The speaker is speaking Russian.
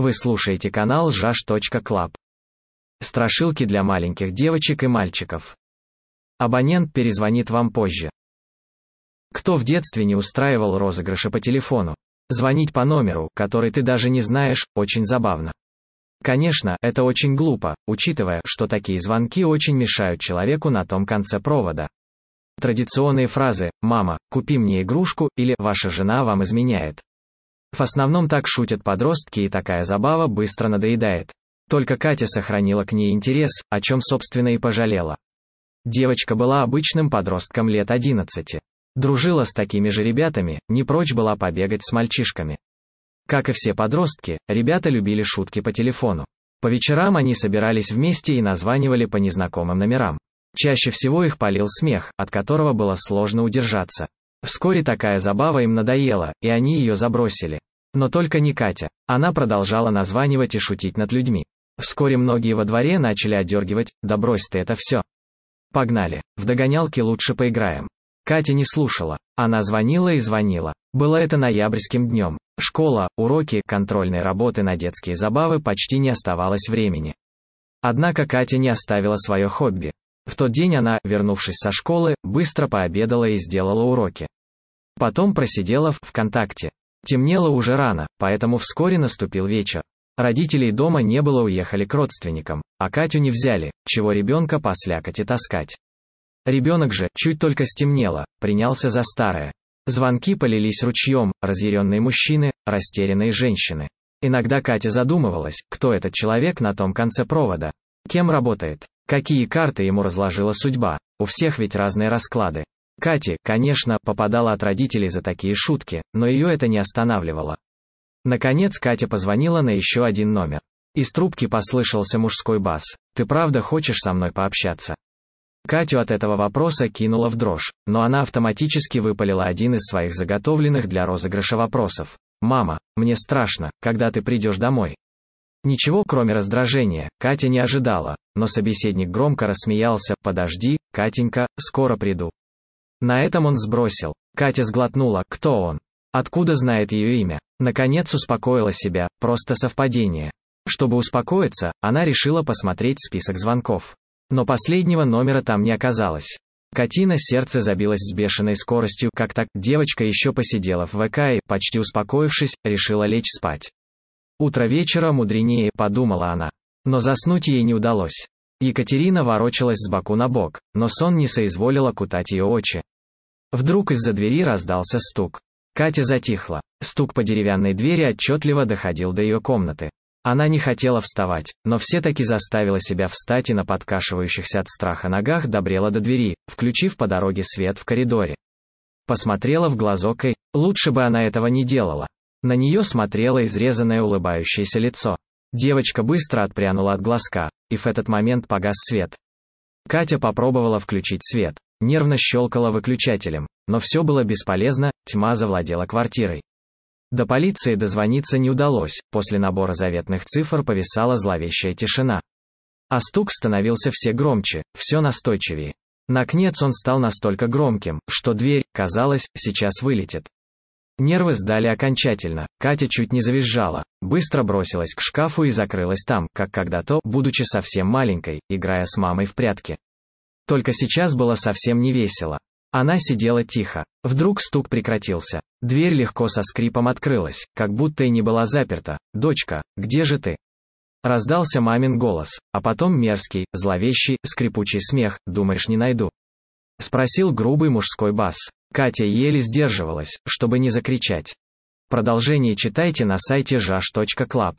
Вы слушаете канал жаш.клаб. Страшилки для маленьких девочек и мальчиков. Абонент перезвонит вам позже. Кто в детстве не устраивал розыгрыши по телефону? Звонить по номеру, который ты даже не знаешь, очень забавно. Конечно, это очень глупо, учитывая, что такие звонки очень мешают человеку на том конце провода. Традиционные фразы «мама, купи мне игрушку» или «ваша жена вам изменяет» В основном так шутят подростки, и такая забава быстро надоедает. Только Катя сохранила к ней интерес, о чем, собственно, и пожалела. Девочка была обычным подростком лет 11. Дружила с такими же ребятами, не прочь была побегать с мальчишками. Как и все подростки, ребята любили шутки по телефону. По вечерам они собирались вместе и названивали по незнакомым номерам. Чаще всего их палил смех, от которого было сложно удержаться. Вскоре такая забава им надоела, и они ее забросили. Но только не Катя. Она продолжала названивать и шутить над людьми. Вскоре многие во дворе начали отдергивать, да брось ты это все. Погнали, в догонялки лучше поиграем. Катя не слушала. Она звонила и звонила. Было это ноябрьским днем. Школа, уроки, контрольные работы на детские забавы почти не оставалось времени. Однако Катя не оставила свое хобби. В тот день она, вернувшись со школы, быстро пообедала и сделала уроки. Потом просидела в ВКонтакте. Темнело уже рано, поэтому вскоре наступил вечер. Родителей дома не было, уехали к родственникам, а Катю не взяли, чего ребенка послякать и таскать. Ребенок же, чуть только стемнело, принялся за старое. Звонки полились ручьем, разъяренные мужчины, растерянные женщины. Иногда Катя задумывалась, кто этот человек на том конце провода. Кем работает? Какие карты ему разложила судьба? У всех ведь разные расклады. Кате, конечно, попадала от родителей за такие шутки, но ее это не останавливало. Наконец Катя позвонила на еще один номер. Из трубки послышался мужской бас. «Ты правда хочешь со мной пообщаться?» Катю от этого вопроса кинула в дрожь, но она автоматически выпалила один из своих заготовленных для розыгрыша вопросов. «Мама, мне страшно, когда ты придешь домой?» Ничего, кроме раздражения, Катя не ожидала, но собеседник громко рассмеялся «Подожди, Катенька, скоро приду». На этом он сбросил. Катя сглотнула «Кто он?» Откуда знает ее имя? Наконец успокоила себя, просто совпадение. Чтобы успокоиться, она решила посмотреть список звонков. Но последнего номера там не оказалось. Катина сердце забилось с бешеной скоростью, как так, девочка еще посидела в ВК и, почти успокоившись, решила лечь спать. Утро вечера мудренее, подумала она. Но заснуть ей не удалось. Екатерина ворочалась с боку на бок, но сон не соизволил окутать ее очи. Вдруг из-за двери раздался стук. Катя затихла. Стук по деревянной двери отчетливо доходил до ее комнаты. Она не хотела вставать, но все-таки заставила себя встать и на подкашивающихся от страха ногах добрела до двери, включив по дороге свет в коридоре. Посмотрела в глазок и, лучше бы она этого не делала. На нее смотрело изрезанное улыбающееся лицо. Девочка быстро отпрянула от глазка, и в этот момент погас свет. Катя попробовала включить свет, нервно щелкала выключателем, но все было бесполезно, тьма завладела квартирой. До полиции дозвониться не удалось, после набора заветных цифр повисала зловещая тишина. А стук становился все громче, все настойчивее. Наконец он стал настолько громким, что дверь, казалось, сейчас вылетит. Нервы сдали окончательно, Катя чуть не завизжала, быстро бросилась к шкафу и закрылась там, как когда-то, будучи совсем маленькой, играя с мамой в прятки. Только сейчас было совсем не весело. Она сидела тихо. Вдруг стук прекратился. Дверь легко со скрипом открылась, как будто и не была заперта. «Дочка, где же ты?» Раздался мамин голос, а потом мерзкий, зловещий, скрипучий смех, «Думаешь, не найду?» Спросил грубый мужской бас. Катя еле сдерживалась, чтобы не закричать. Продолжение читайте на сайте jash.club.